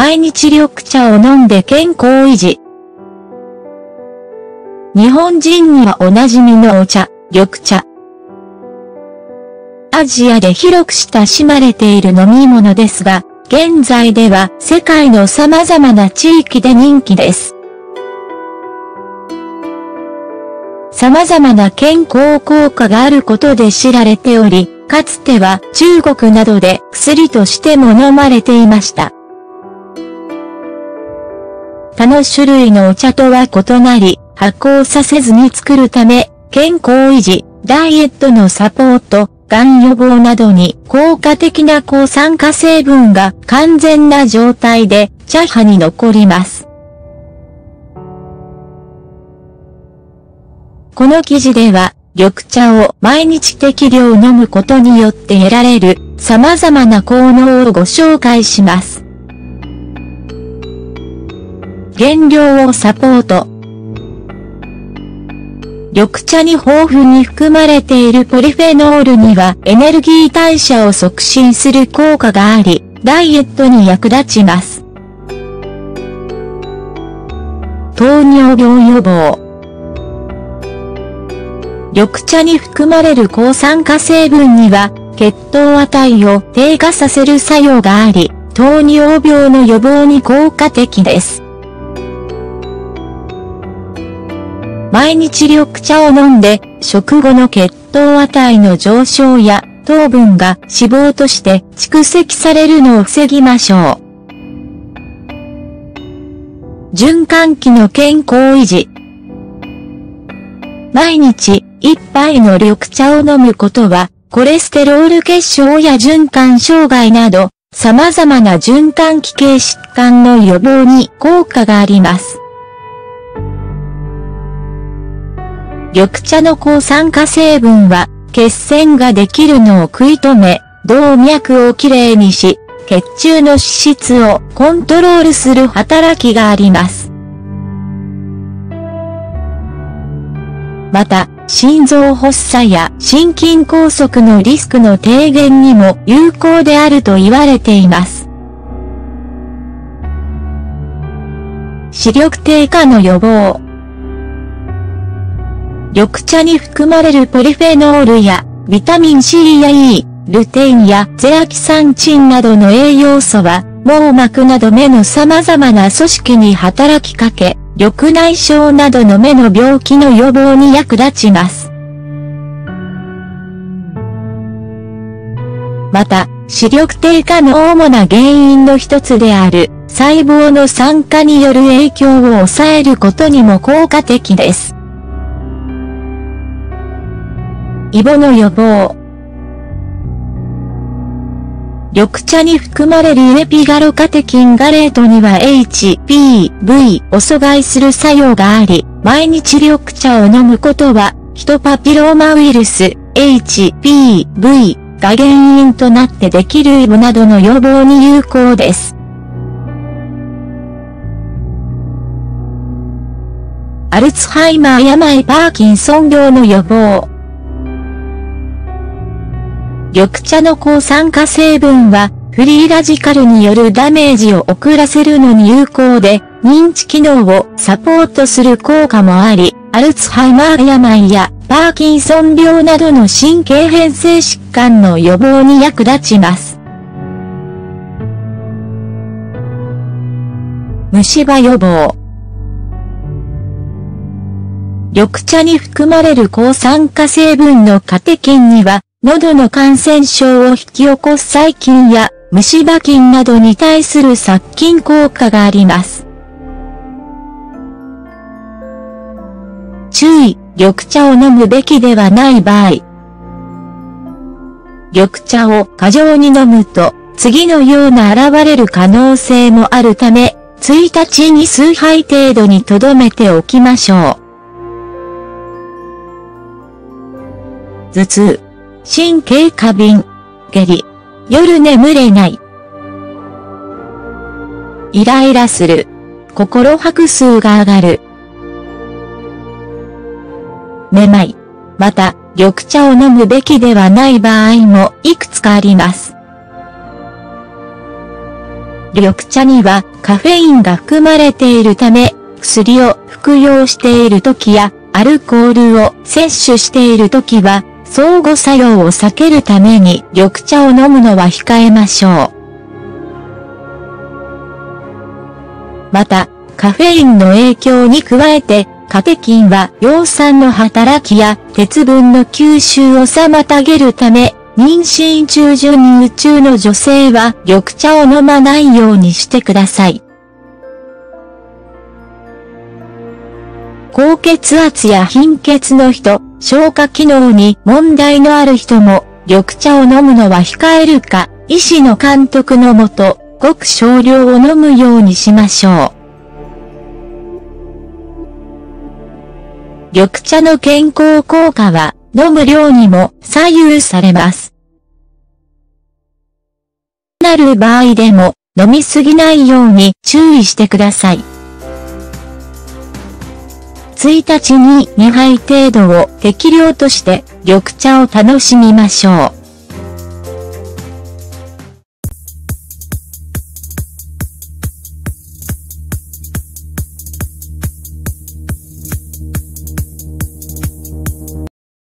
毎日緑茶を飲んで健康維持。日本人にはおなじみのお茶、緑茶。アジアで広く親しまれている飲み物ですが、現在では世界の様々な地域で人気です。様々な健康効果があることで知られており、かつては中国などで薬としても飲まれていました。他の種類のお茶とは異なり、発酵させずに作るため、健康維持、ダイエットのサポート、癌予防などに効果的な抗酸化成分が完全な状態で茶葉に残ります。この記事では、緑茶を毎日適量飲むことによって得られる様々な効能をご紹介します。原料をサポート。緑茶に豊富に含まれているポリフェノールにはエネルギー代謝を促進する効果があり、ダイエットに役立ちます。糖尿病予防。緑茶に含まれる抗酸化成分には、血糖値を低下させる作用があり、糖尿病の予防に効果的です。毎日緑茶を飲んで、食後の血糖値の上昇や、糖分が脂肪として蓄積されるのを防ぎましょう。循環器の健康維持。毎日、一杯の緑茶を飲むことは、コレステロール結晶や循環障害など、様々な循環器系疾患の予防に効果があります。緑茶の抗酸化成分は、血栓ができるのを食い止め、動脈をきれいにし、血中の脂質をコントロールする働きがあります。また、心臓発作や心筋梗塞のリスクの低減にも有効であると言われています。視力低下の予防。緑茶に含まれるポリフェノールや、ビタミン C や E、ルテインやゼアキサンチンなどの栄養素は、網膜など目の様々な組織に働きかけ、緑内障などの目の病気の予防に役立ちます。また、視力低下の主な原因の一つである、細胞の酸化による影響を抑えることにも効果的です。イボの予防。緑茶に含まれるエピガロカテキンガレートには HPV を阻害する作用があり、毎日緑茶を飲むことは、ヒトパピローマウイルス HPV が原因となってできるイボなどの予防に有効です。アルツハイマー病パーキンソン病の予防。緑茶の抗酸化成分は、フリーラジカルによるダメージを遅らせるのに有効で、認知機能をサポートする効果もあり、アルツハイマー病やパーキンソン病などの神経変性疾患の予防に役立ちます。虫歯予防緑茶に含まれる抗酸化成分のカテキンには、喉の感染症を引き起こす細菌や虫歯菌などに対する殺菌効果があります。注意、緑茶を飲むべきではない場合。緑茶を過剰に飲むと、次のような現れる可能性もあるため、1日に数杯程度に留めておきましょう。頭痛。神経過敏、下痢、夜眠れない。イライラする。心拍数が上がる。めまい。また、緑茶を飲むべきではない場合もいくつかあります。緑茶にはカフェインが含まれているため、薬を服用している時や、アルコールを摂取している時は、相互作用を避けるために緑茶を飲むのは控えましょう。また、カフェインの影響に加えて、カテキンは葉酸の働きや鉄分の吸収を妨げるため、妊娠中授乳中の女性は緑茶を飲まないようにしてください。高血圧や貧血の人、消化機能に問題のある人も、緑茶を飲むのは控えるか、医師の監督のもと、ごく少量を飲むようにしましょう。緑茶の健康効果は、飲む量にも左右されます。なる場合でも、飲みすぎないように注意してください。1日に2杯程度を適量として緑茶を楽しみましょう。